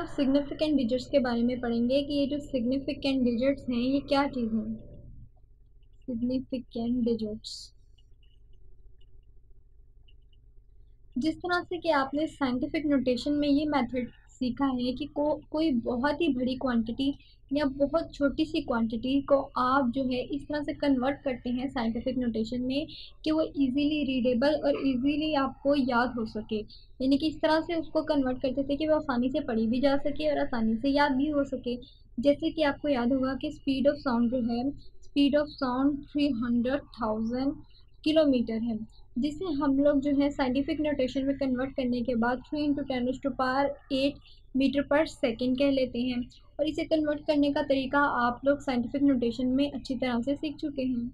लोग significant digits के बारे में पढ़ेंगे कि ये जो सिग्निफिकेंट डिजिट्स हैं, ये क्या चीज़ है? सिग्निफिकेंट डिजिट्स जिस तरह से कि आपने साइंटिफिक नोटेशन में ये मेथड सीखा है कि को, कोई बहुत ही बड़ी क्वांटिटी या बहुत छोटी सी क्वांटिटी को आप जो है इस तरह से कन्वर्ट करते हैं साइंटिफिक नोटेशन में कि वो इजीली रीडेबल और इजीली आपको याद हो सके। यानी कि इस तरह से उसको कन्वर्ट करते थे कि वो आसानी से पढ़ी भी जा सके और आसानी से याद भी हो सके। जैसे कि आपको याद होगा कि स्पीड ऑफ़ साउंड जो है speed of sound three hundred thousand kilometre है। जिसे हम लोग जो है साइंटिफिक नोटेशन में कन्वर्ट करने के बाद three into ten to power eight metre per second कह लेते हैं। और इसे कन्वर्ट करने का तरीका आप लोग साइंटिफिक नोटेशन में अच्छी तरह से सीख चुके हैं।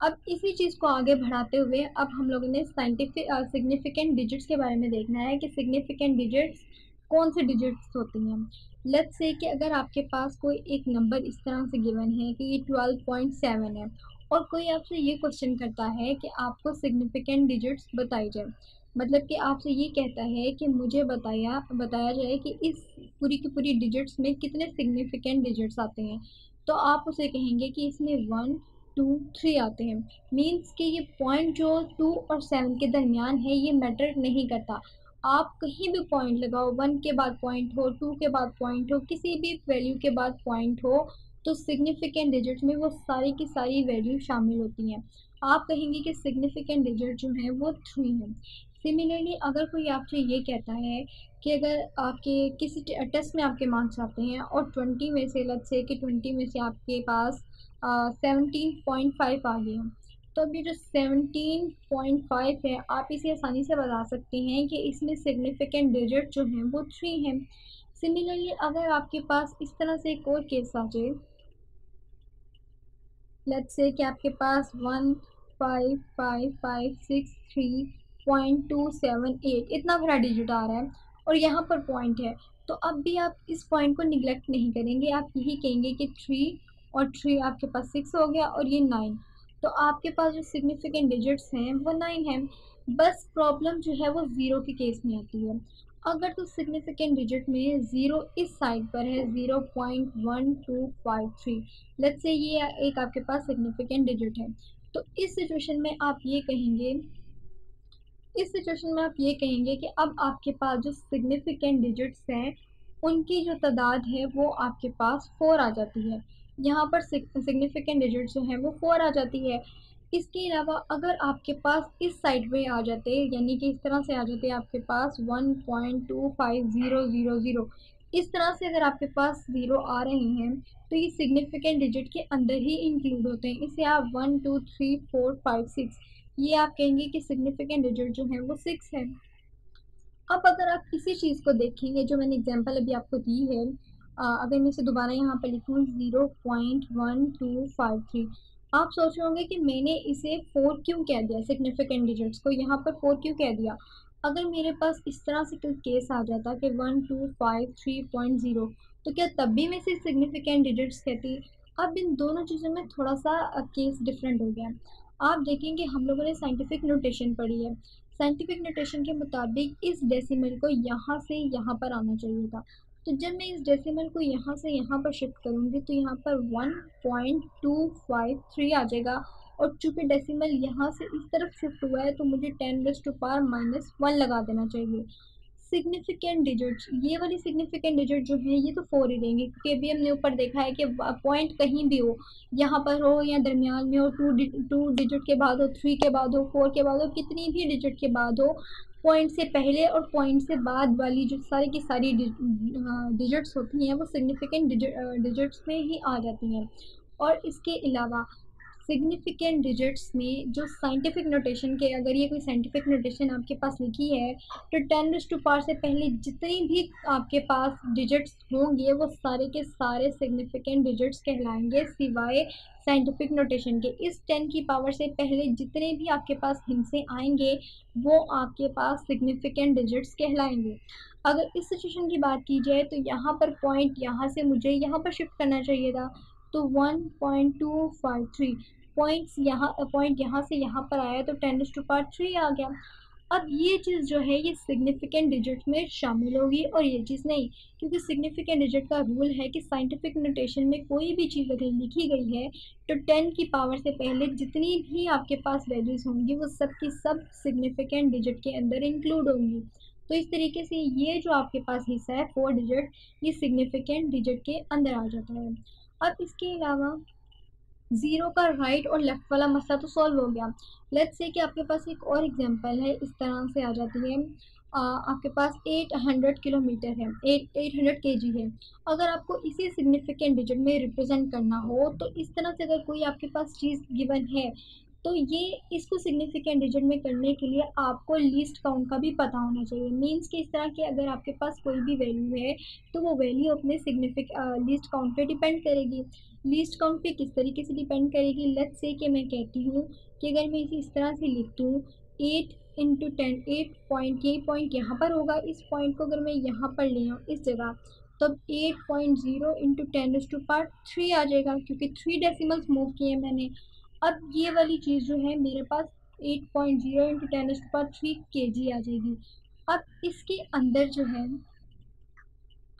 अब इसी चीज़ को आगे बढ़ाते हुए अब हम लोगों ने साइंटिफिक सिग्निफिकेंट डिजिट्स के बारे में देखना है कि सिग्निफिकेंट डिजिट्स कौन से डिजिट्स होती हैं। लेट्स से कि अगर आपके पास कोई एक नंबर इस तरह से गिवन है कि ये ट्वेल्व पॉइंट सेवन है और कोई आपसे ये क्वेश्चन करता है कि आपको सिग्निफिकेंट डिजिट्स बताई जाए। मतलब कि आपसे ये कहता है कि मुझे बताया बताया जाए कि इस पूरी की पूरी डिजिट्स में कितने सिग्निफिकेंट डिजिट्स आते हैं। तो आप उसे कहेंगे कि इसमें वन टू थ्री आते हैं। मीन्स कि ये पॉइंट जो टू और सेवन के दरमियान है, ये मैटर नहीं करता। आप कहीं भी पॉइंट लगाओ वन के बाद पॉइंट हो टू के बाद पॉइंट हो, किसी भी वैल्यू के बाद पॉइंट हो तो सिग्निफिकेंट डिजिट्स में वो सारी की सारी वैल्यू शामिल होती हैं। आप कहेंगे कि सिग्निफिकेंट डिजिट जो है वो थ्री है। सिमिलरली अगर कोई आपसे ये कहता है कि अगर आपके किसी टेस्ट में आपके मार्क्स आते हैं और ट्वेंटी में से लग से कि ट्वेंटी में से आपके पास सेवनटीन पॉइंट फाइव आ गए हैं तो अभी जो सेवनटीन पॉइंट फाइव है, आप इसे आसानी से बता सकते हैं कि इसमें सिग्निफिकेंट डिजिट जो हैं वो थ्री हैं। सिमिलरली अगर आपके पास इस तरह से एक और केस आ जाए लेट्स से कि आपके पास one five five five six three point two seven eight इतना बड़ा डिजिट आ रहा है और यहाँ पर पॉइंट है। तो अब भी आप इस पॉइंट को निगलेक्ट नहीं करेंगे। आप यही कहेंगे कि थ्री और थ्री आपके पास सिक्स हो गया और ये नाइन तो आपके पास जो सिग्निफिकेंट डिजिट्स हैं, वो नाइन हैं। बस प्रॉब्लम जो है वो ज़ीरो के केस में आती है। अगर तो सिग्निफिकेंट डिजिट में ज़ीरो इस साइड पर है zero point one two five three let's say ये एक आपके पास सिग्निफिकेंट डिजिट है। तो इस सिचुएशन में आप ये कहेंगे, इस सिचुएशन में आप ये कहेंगे कि अब आपके पास जो सिग्निफिकेंट डिजिट्स हैं, उनकी जो तादाद है, वो आपके पास फोर आ जाती है। यहाँ पर सिग्निफिकेंट डिजिट जो है, वो फोर आ जाती है। इसके अलावा अगर आपके पास इस साइड पे आ जाते यानी कि इस तरह से आ जाते आपके पास one point two five zero zero zero इस तरह से अगर आपके पास ज़ीरो आ रहे हैं तो ये सिग्निफिकेंट डिजिट के अंदर ही इंक्लूड होते हैं। इसे आप one two three four five six ये आप कहेंगे कि सिग्निफिकेंट डिजिट जो है वो सिक्स है। अब अगर आप किसी चीज़ को देखेंगे जो मैंने एग्जांपल अभी आपको दी है आ, अगर मैं इसे दोबारा यहाँ पर लिखूँ zero point one two five three आप सोच रहे होंगे कि मैंने इसे फोर क्यों कह दिया? सिग्निफिकेंट डिजिट्स को यहाँ पर फोर क्यों कह दिया? अगर मेरे पास इस तरह से कोई केस आ जाता कि one two five three point zero तो क्या तब भी मैं इसे सिग्निफिकेंट डिजिट्स कहती? अब इन दोनों चीज़ों में थोड़ा सा केस डिफरेंट हो गया। आप देखेंगे हम लोगों ने साइंटिफिक नोटेशन पढ़ी है। साइंटिफिक नोटेशन के मुताबिक इस डेसिमल को यहाँ से यहाँ पर आना चाहिए था। तो जब मैं इस डेसिमल को यहाँ से यहाँ पर शिफ्ट करूँगी तो यहाँ पर one point two five three आ जाएगा। और चूँकि डेसिमल यहाँ से इस तरफ़ शिफ्ट हुआ है तो मुझे ten raise to power minus one लगा देना चाहिए। सिग्निफिकेंट डिजिट्स ये वाली सिग्निफिकेंट डिजिट जो है, ये तो फोर ही देंगे, क्योंकि अभी हमने ऊपर देखा है कि पॉइंट कहीं भी हो, यहाँ पर हो या दरमियान में हो टू टू डिजिट के बाद हो थ्री के बाद हो फोर के बाद हो, कितनी भी डिजिट के बाद हो पॉइंट से पहले और पॉइंट से बाद वाली जो सारी की सारी डिजिट्स होती हैं, वो सिग्निफिकेंट डिजिट्स में ही आ जाती हैं। और इसके अलावा सिग्निफिकेंट डिजिट्स में जो साइंटिफिक नोटेशन के, अगर ये कोई साइंटिफिक नोटेशन आपके पास लिखी है तो टेन टू पार से पहले जितनी भी आपके पास डिजिट्स होंगे, वो सारे के सारे सिग्निफिकेंट डिजिट्स कहलाएँगे सिवाय साइंटिफिक नोटेशन के। इस टेन की पावर से पहले जितने भी आपके पास हिंसे आएँगे, वो आपके पास सिग्निफिकेंट डिजिट्स कहलाएँगे। अगर इस सिचुएशन की बात की जाए तो यहाँ पर पॉइंट यहाँ से मुझे, यहाँ पर शिफ्ट करना चाहिए था। तो one point two five three points यहाँ पॉइंट यहाँ से यहाँ पर आया तो टेन टू पार थ्री आ गया। अब ये चीज़ जो है, ये सिग्निफिकेंट डिजिट में शामिल होगी और ये चीज़ नहीं, क्योंकि सिग्निफिकेंट डिजिट का रूल है कि साइंटिफिक नोटेशन में कोई भी चीज़ अगर लिखी गई है तो टेन की पावर से पहले जितनी भी आपके पास वैल्यूज़ होंगी, वो सब की सब सिग्निफिकेंट डिजिट के अंदर इंक्लूड होंगी। तो इस तरीके से ये जो आपके पास हिस्सा है फोर डिजिट ये सिग्निफिकेंट डिजिट के अंदर आ जाता है। अब इसके अलावा ज़ीरो का राइट और लेफ़्ट वाला मसला तो सॉल्व हो गया। लेट्स से कि आपके पास एक और एग्जांपल है इस तरह से आ जाती है। आ, आपके पास 800 किलोमीटर है एट एट हंड्रेड के जी है। अगर आपको इसी सिग्निफिकेंट डिजिट में रिप्रेजेंट करना हो तो इस तरह से अगर कोई आपके पास चीज़ गिवन है तो ये इसको सिग्निफिकेंट डिजिट में करने के लिए आपको लीस्ट काउंट का भी पता होना चाहिए। मीन्स कि इस तरह के अगर आपके पास कोई भी वैल्यू है तो वो वैल्यू अपने सिग्निफिक लीस्ट काउंट पे डिपेंड करेगी। लीस्ट काउंट पे किस तरीके से डिपेंड करेगी? लेट्स से कि मैं कहती हूँ कि अगर मैं इसे इस तरह से लिखती हूँ eight into ten eight point ये पॉइंट यहाँ पर होगा। इस पॉइंट को अगर मैं यहाँ पर ले आऊँ, इस जगह, तब eight point zero into ten to power three आ जाएगा, क्योंकि थ्री डेसिमल्स मूव किए मैंने। अब ये वाली चीज़ जो है, मेरे पास eight point zero into ten power three के जी आ जाएगी। अब इसके अंदर जो है,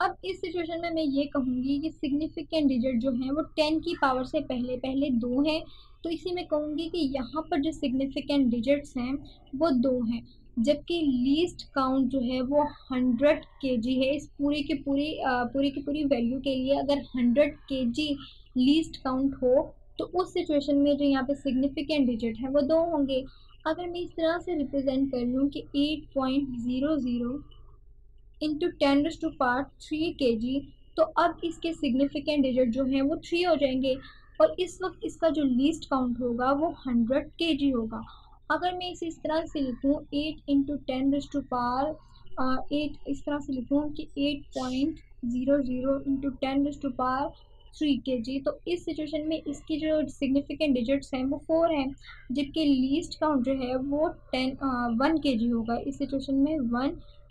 अब इस सिचुएशन में मैं ये कहूँगी कि सिग्निफिकेंट डिजिट जो है, वो टेन की पावर से पहले पहले दो हैं। तो इसी में कहूँगी कि यहाँ पर जो सिग्निफिकेंट डिजिट्स हैं, वो दो हैं। जबकि लीस्ट काउंट जो है, वो हंड्रेड के जी है। इस पूरी की पूरी पूरी की पूरी वैल्यू के लिए अगर हंड्रेड के जी लीस्ट काउंट हो तो उस सिचुएशन में जो यहाँ पे सिग्निफिकेंट डिजिट है, वो दो होंगे। अगर मैं इस तरह से रिप्रेजेंट कर लूँ कि eight point zero zero into ten to power three के जी तो अब इसके सिग्निफिकेंट डिजिट जो हैं, वो थ्री हो जाएँगे। और इस वक्त इसका जो लीस्ट काउंट होगा, वो हंड्रेड के जी होगा। अगर मैं इसे इस तरह से लिखूँ eight into ten to power eight इस तरह से लिखूँ कि eight point zero zero into ten to power three के जी तो इस सिचुएशन में इसकी जो सिग्निफिकेंट डिजिट्स हैं, वो फोर हैं जबकि लीस्ट काउंट जो है, वो टेन वन के जी होगा। इस सिचुएशन में वन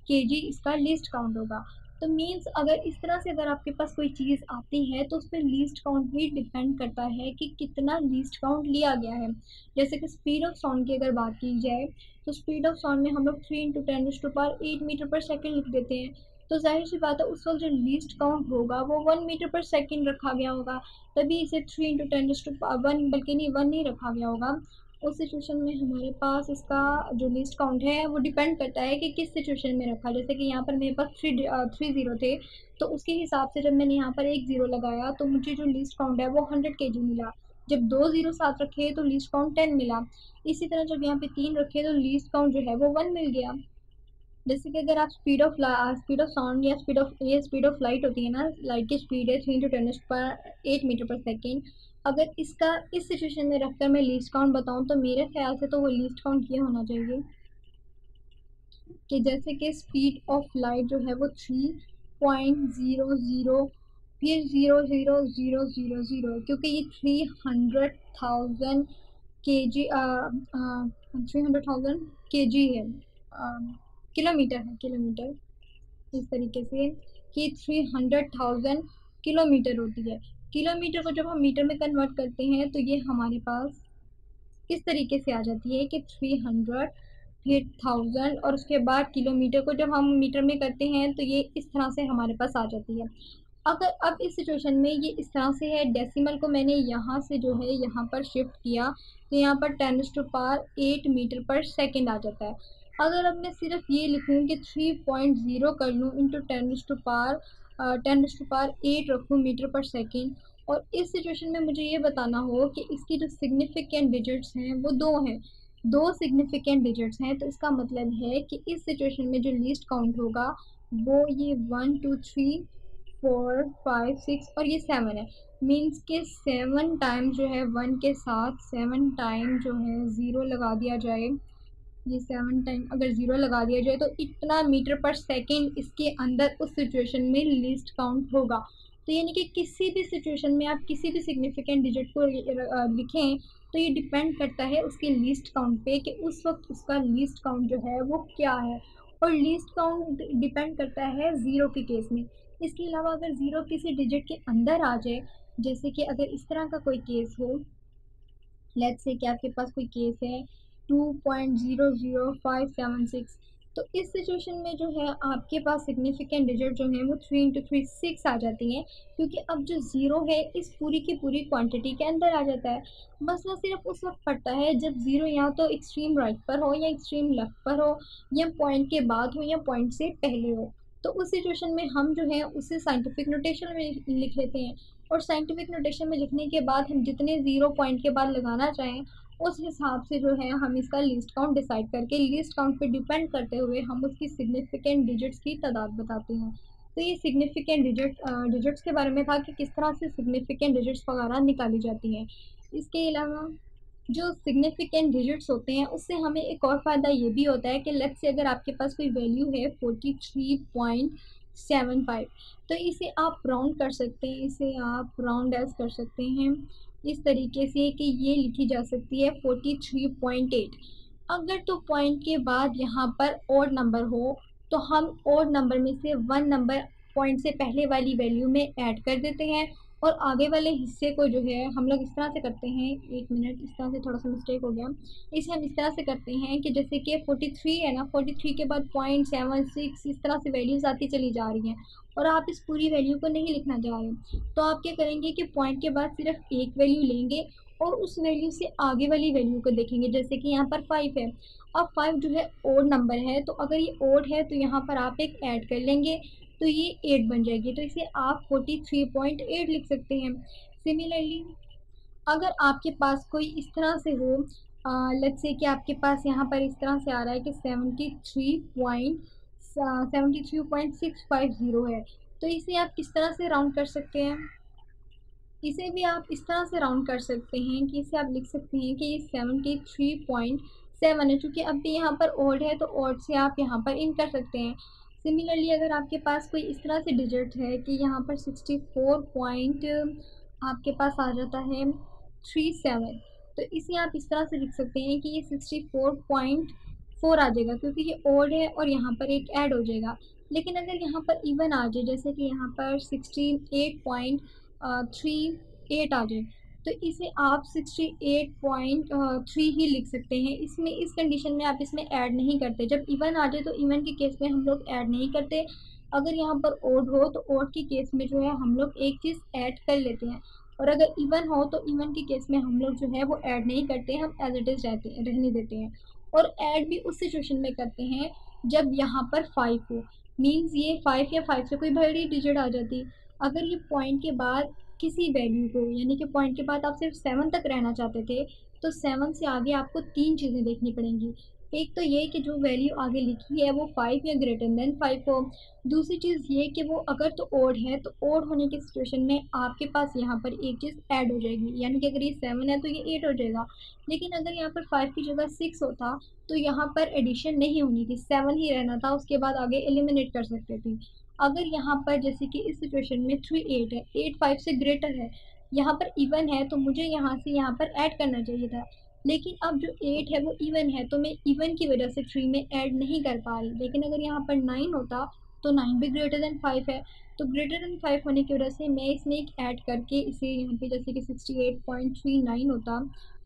के जी इसका लीस्ट काउंट होगा। तो मीन्स अगर इस तरह से अगर आपके पास कोई चीज़ आती है तो उस पर लीस्ट काउंट भी डिपेंड करता है कि कितना लीस्ट काउंट लिया गया है। जैसे कि स्पीड ऑफ़ साउंड की अगर बात की जाए तो स्पीड ऑफ़ साउंड में हम लोग three into ten to power eight metre per second लिख देते हैं। तो ज़ाहिर सी बात है, उस वक्त जो लीस्ट काउंट होगा, वो वन मीटर पर सेकेंड रखा गया होगा। तभी इसे थ्री इंटू टेन वन बल्कि नहीं वन नहीं रखा गया होगा। उस सिचुएशन में हमारे पास इसका जो लिस्ट काउंट है, वो डिपेंड करता है कि किस सिचुएशन में रखा। जैसे कि यहाँ पर मेरे पास थ्री थ्री ज़ीरो थे तो उसके हिसाब से जब मैंने यहाँ पर एक ज़ीरो लगाया तो मुझे जो लिस्ट काउंट है, वो हंड्रेड के मिला। जब दो ज़ीरो साथ रखे तो लिस्ट काउंट टेन मिला। इसी तरह जब यहाँ पे तीन रखे तो लिस्ट काउंट जो है, वो वन मिल गया। जैसे कि अगर आप speed of speed of sound या स्पीड ऑफ़ ये स्पीड ऑफ़ लाइट होती है ना लाइट की स्पीड है three into ten power eight metre per second अगर इसका, इस सिचुएशन में रखकर मैं लीस्ट काउंट बताऊँ तो मेरे ख्याल से तो वो लीस्ट काउंट ये होना चाहिए। कि जैसे कि स्पीड ऑफ़ लाइट जो है वो थ्री पॉइंट ज़ीरो ज़ीरो फिर zero zero zero zero zero क्योंकि ये थ्री हंड्रेड थाउज़ेंड के जी थ्री हंड्रेड थाउज़ेंड के जी है। किलोमीटर है, किलोमीटर। इस तरीके से कि थ्री हंड्रेड थाउज़ेंड किलोमीटर होती है। किलोमीटर को जब हम मीटर में कन्वर्ट करते हैं तो ये हमारे पास इस तरीके से आ जाती है कि थ्री हंड्रेड फिर थाउज़ेंड और उसके बाद किलोमीटर को जब हम मीटर में करते हैं तो ये इस तरह से हमारे पास आ जाती है। अगर, अब इस सिचुएशन में ये इस तरह से है डेसिमल को मैंने यहाँ से जो है, यहाँ पर शिफ्ट किया तो यहाँ पर ten to power eight metre per second आ जाता है। अगर अब मैं सिर्फ़ ये लिखूँ कि थ्री पॉइंट ज़ीरो कर लूँ into ten to power ten to power eight रखूँ मीटर पर सेकेंड और इस सिचुएशन में मुझे ये बताना हो कि इसकी जो सिग्निफिकेंट डिजिट्स हैं, वो दो हैं। दो सिग्निफिकेंट डिजिट्स हैं तो इसका मतलब है कि इस सिचुएशन में जो लीस्ट काउंट होगा, वो ये one two three four five six और ये सेवन है। मीन्स के सेवन टाइम जो है वन के साथ सेवन टाइम जो है ज़ीरो लगा दिया जाए। ये सेवन टाइम अगर ज़ीरो लगा दिया जाए तो इतना मीटर पर सेकेंड इसके अंदर उस सिचुएशन में लिस्ट काउंट होगा। तो यानी कि किसी भी सिचुएशन में आप किसी भी सिग्निफिकेंट डिजिट को लिखें तो ये डिपेंड करता है उसके लिस्ट काउंट पे कि उस वक्त उसका लिस्ट काउंट जो है वो क्या है। और लिस्ट काउंट डिपेंड करता है ज़ीरो के केस में। इसके अलावा अगर ज़ीरो किसी डिजिट के अंदर आ जाए, जैसे कि अगर इस तरह का कोई केस हो लेट्स से कि आपके पास कोई केस है two point zero zero five seven six तो इस सिचुएशन में जो है, आपके पास सिग्निफिकेंट डिजिट जो है, वो थ्री इंटू थ्री सिक्स आ जाती हैं, क्योंकि अब जो ज़ीरो है, इस पूरी की पूरी क्वांटिटी के अंदर आ जाता है। बस वो सिर्फ़ उस वक्त पड़ता है जब ज़ीरो या तो एक्सट्रीम राइट पर हो या एक्सट्रीम लेफ़्ट पर हो, या पॉइंट के बाद हो या पॉइंट से पहले हो। तो उस सिचुएशन में हम जो है, उसे साइंटिफिक नोटेशन में लिख लेते हैं। और साइंटिफिक नोटेशन में लिखने के बाद हम जितने ज़ीरो पॉइंट के बाद लगाना चाहें उस हिसाब से जो है हम इसका लिस्ट काउंट डिसाइड करके लिस्ट काउंट पे डिपेंड करते हुए हम उसकी सिग्निफिकेंट डिजिट्स की तादाद बताते हैं। तो ये सिग्निफिकेंट डिजिट डिजिट्स के बारे में था कि किस तरह से सिग्निफिकेंट डिजिट्स वगैरह निकाली जाती हैं। इसके अलावा जो सिग्निफिकेंट डिजिट्स होते हैं, उससे हमें एक और फ़ायदा ये भी होता है कि लेट्स से अगर आपके पास कोई वैल्यू है forty three point seven five तो इसे आप राउंड कर सकते हैं, इसे आप राउंड एज कर सकते हैं। इस तरीके से कि ये लिखी जा सकती है फोर्टी थ्री पॉइंट एट अगर तो पॉइंट के बाद यहाँ पर और नंबर हो तो हम और नंबर में से वन नंबर पॉइंट से पहले वाली वैल्यू में ऐड कर देते हैं। और आगे वाले हिस्से को जो है, हम लोग इस तरह से करते हैं, एक मिनट, इस तरह से थोड़ा सा मिस्टेक हो गया। इसे हम इस तरह से करते हैं कि जैसे कि फोर्टी थ्री है ना फोर्टी थ्री के बाद पॉइंट सेवन सिक्स इस तरह से वैल्यूज़ आती चली जा रही हैं। और आप इस पूरी वैल्यू को नहीं लिखना चाह रहे तो आप क्या करेंगे कि पॉइंट के बाद सिर्फ़ एक वैल्यू लेंगे और उस वैल्यू से आगे वाली वैल्यू को देखेंगे। जैसे कि यहाँ पर फाइव है। अब फाइव जो है ओड नंबर है तो अगर ये ओड है तो यहाँ पर आप एक ऐड कर लेंगे। तो ये एट बन जाएगी तो इसे आप फोर्टी थ्री पॉइंट एट लिख सकते हैं। सिमिलरली अगर आपके पास कोई इस तरह से हो लग से कि आपके पास यहाँ पर इस तरह से आ रहा है कि seventy three point seventy three point six five zero है तो इसे आप किस तरह से राउंड कर सकते हैं। इसे भी आप इस तरह से राउंड कर सकते हैं कि इसे आप लिख सकते हैं कि ये सेवेंटी थ्री पॉइंट सेवन है, चूँकि अब भी यहाँ पर ओड है तो ओड से आप यहाँ पर इन कर सकते हैं। सिमिलरली अगर आपके पास कोई इस तरह से डिजिट है कि यहाँ पर सिक्सटी फोर पॉइंट आपके पास आ जाता है थ्री सेवन तो इसे आप इस तरह से लिख सकते हैं कि ये सिक्सटी फोर पॉइंट फोर आ जाएगा क्योंकि ये ओड है और यहाँ पर एक ऐड हो जाएगा। लेकिन अगर यहाँ पर इवन आ जाए, जैसे कि यहाँ पर sixty eight point three eight आ जाए तो इसे आप सिक्सटी एट पॉइंट थ्री ही लिख सकते हैं। इसमें, इस कंडीशन में आप इसमें ऐड नहीं करते। जब इवन आ जाए तो इवन के केस में हम लोग ऐड नहीं करते। अगर यहाँ पर ओड हो तो ओड के केस में जो है हम लोग एक चीज़ ऐड कर लेते हैं। और अगर इवन हो तो इवन के केस में हम लोग जो है वो ऐड नहीं करते, हम एज इट इज़ रहते रहने देते हैं। और ऐड भी उस सिचुएशन में करते हैं जब यहाँ पर फाइव हो। मीन्स ये फाइव या फाइव से कोई बड़ी डिजिट आ जाती। अगर ये पॉइंट के बाद किसी वैल्यू को, यानी कि पॉइंट के बाद आप सिर्फ़ सेवन तक रहना चाहते थे तो सेवन से आगे आपको तीन चीज़ें देखनी पड़ेंगी। एक तो ये कि जो वैल्यू आगे लिखी है, वो फाइव या ग्रेटर देन फाइव हो। दूसरी चीज़ ये कि वो अगर तो ओड है तो ओड होने की सिचुएशन में आपके पास यहाँ पर एक चीज़ ऐड हो जाएगी। यानी कि अगर ये सेवन है तो ये एट हो जाएगा। लेकिन अगर यहाँ पर फाइव की जगह सिक्स होता तो यहाँ पर एडिशन नहीं होनी थी। सेवन ही रहना था, उसके बाद आगे एलिमिनेट कर सकते थे। अगर यहाँ पर जैसे कि इस सिचुएशन में थ्री एट है एट फाइव से ग्रेटर है, यहाँ पर इवन है तो मुझे यहाँ से यहाँ पर ऐड करना चाहिए था। लेकिन अब जो एट है वो इवन है तो मैं इवन की वजह से थ्री में ऐड नहीं कर पा रही। लेकिन अगर यहाँ पर नाइन होता तो नाइन भी ग्रेटर देन फाइव है। तो ग्रेटर देन फाइव होने की वजह से मैं इसमें एक ऐड करके इसे यहाँ पे जैसे कि sixty eight point three nine होता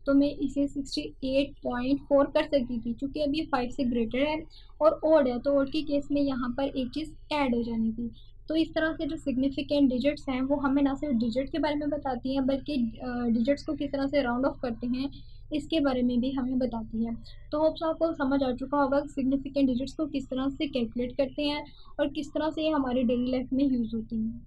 तो मैं इसे सिक्सटी एट पॉइंट फोर कर सकती थी, क्योंकि अब ये फाइव से ग्रेटर है और ओड है तो ओड के केस में यहाँ पर एक चीज़ ऐड हो जानी थी। तो इस तरह से जो सिग्निफिकेंट डिजिट्स हैं, वो हमें ना सिर्फ़ डिजिट के बारे में बताती हैं, बल्कि डिजिट्स को किस तरह से राउंड ऑफ़ करते हैं, इसके बारे में भी हमें बताती है। तो होप्स आपको समझ आ चुका होगा सिग्निफिकेंट डिजिट्स को किस तरह से कैलकुलेट करते हैं और किस तरह से ये हमारी डेली लाइफ में यूज़ होती हैं।